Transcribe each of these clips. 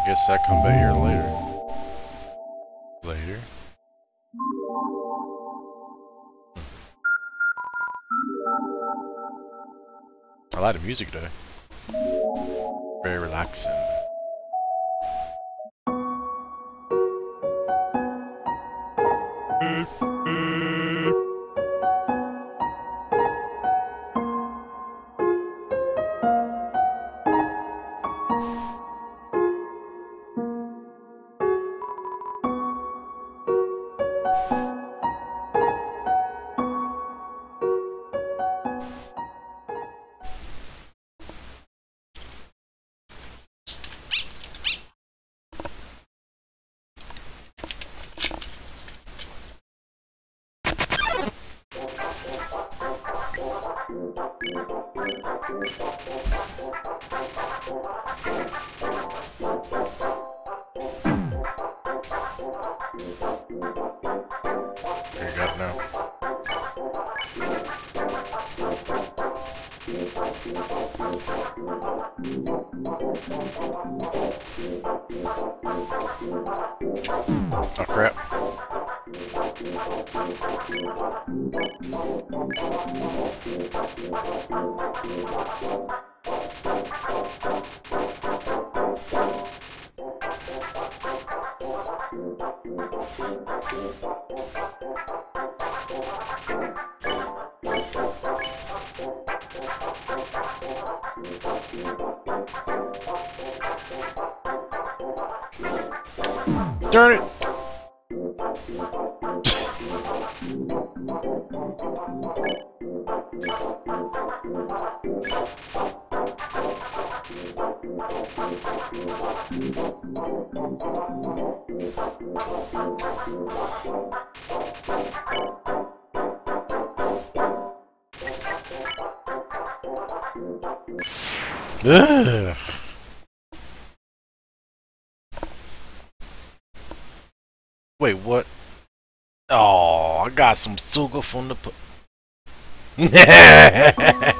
I guess I come back here later. Later. I like the music though. Very relaxing. You got now. Oh crap. Thank you. Darn it! Ugh. Wait, what? Oh, I got some sugar from the...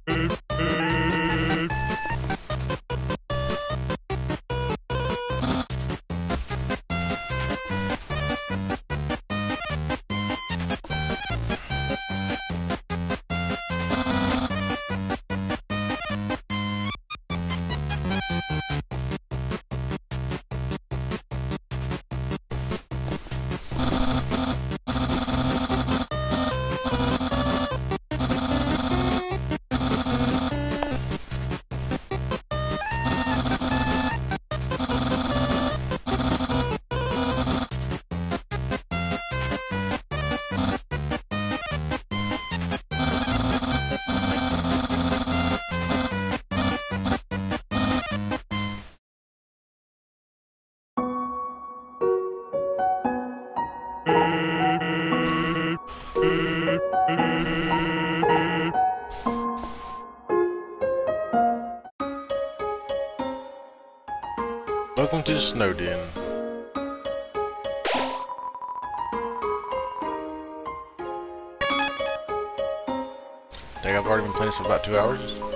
I think I've already been playing this for about two hours.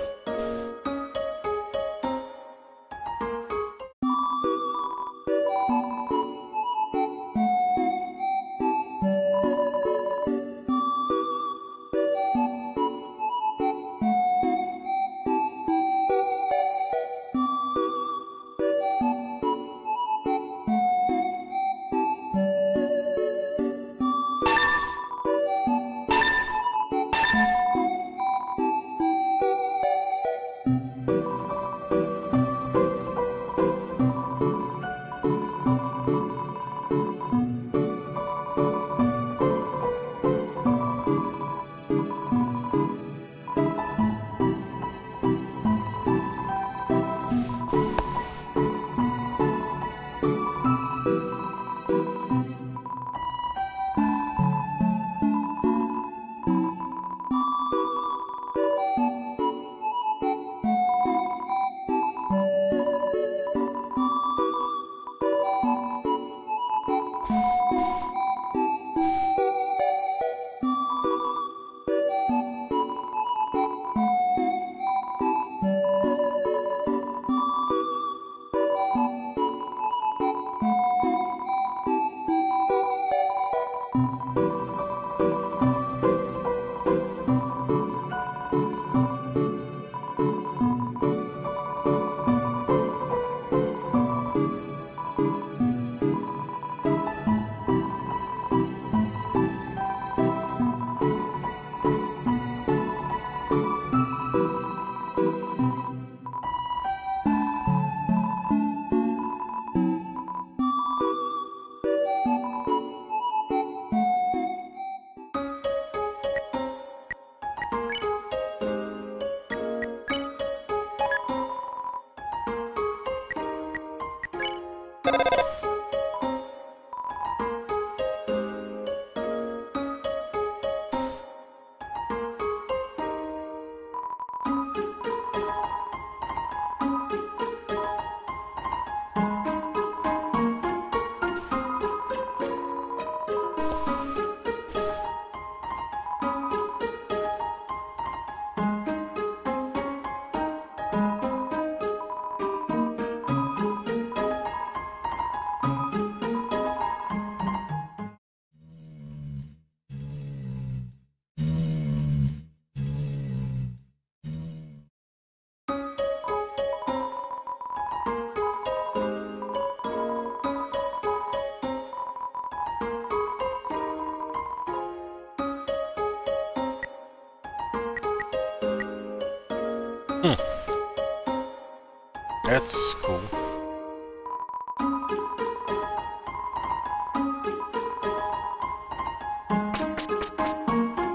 That's cool.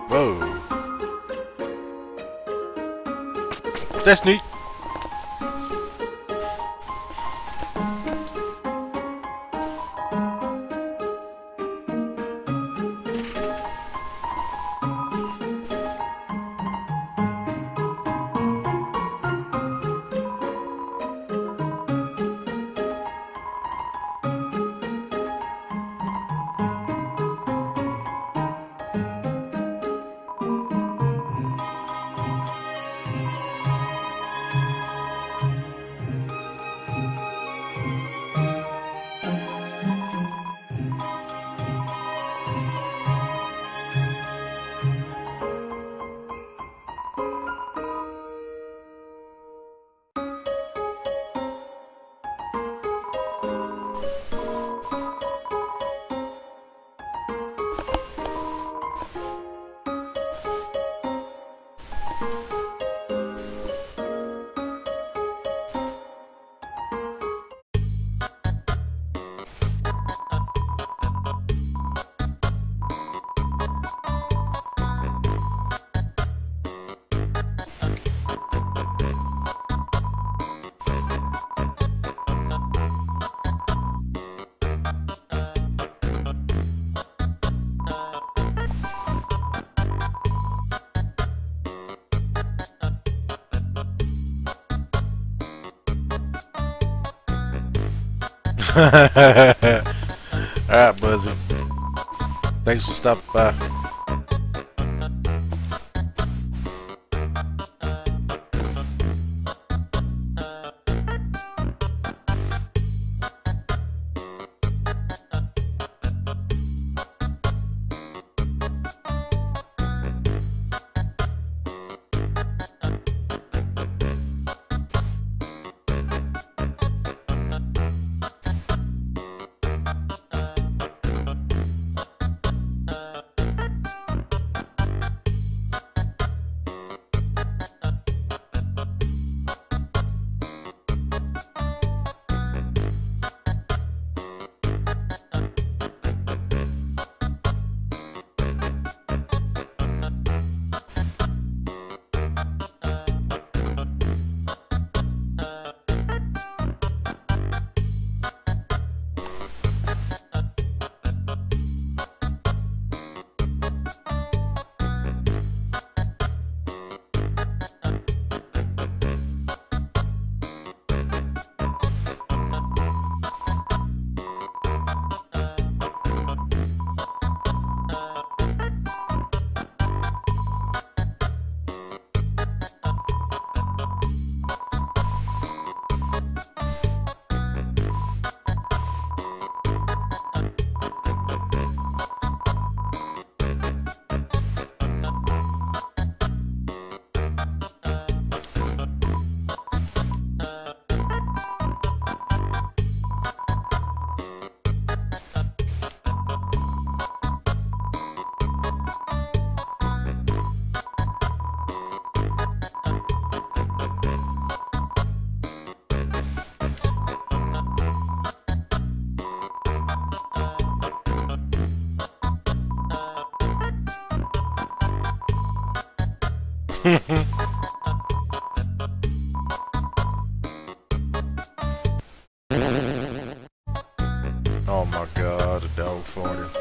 Whoa. That's neat. Alright, Buzzy. Thanks for stopping by. Oh my god, a dog farted.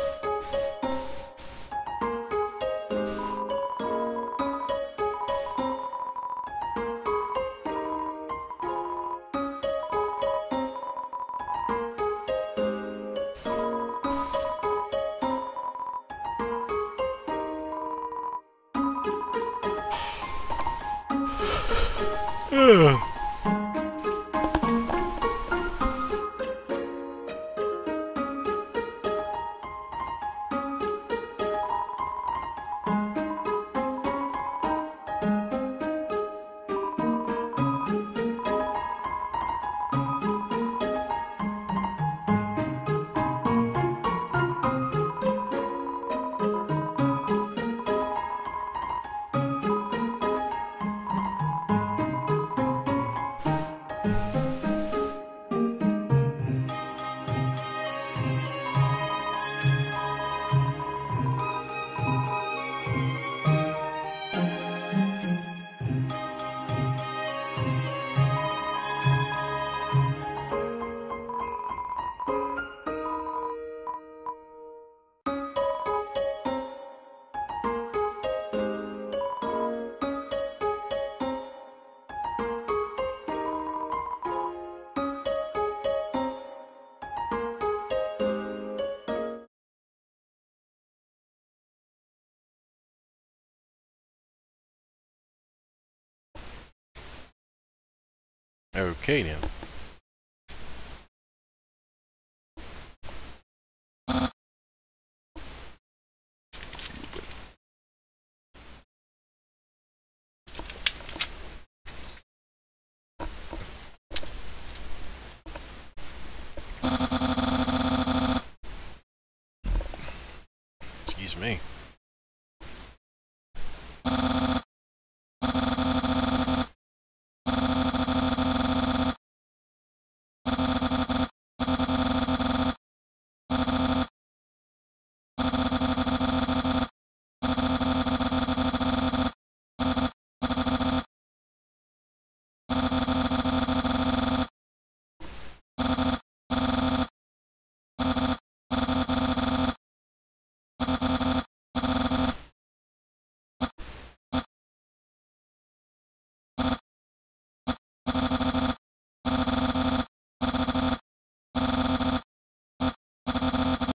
Okay then.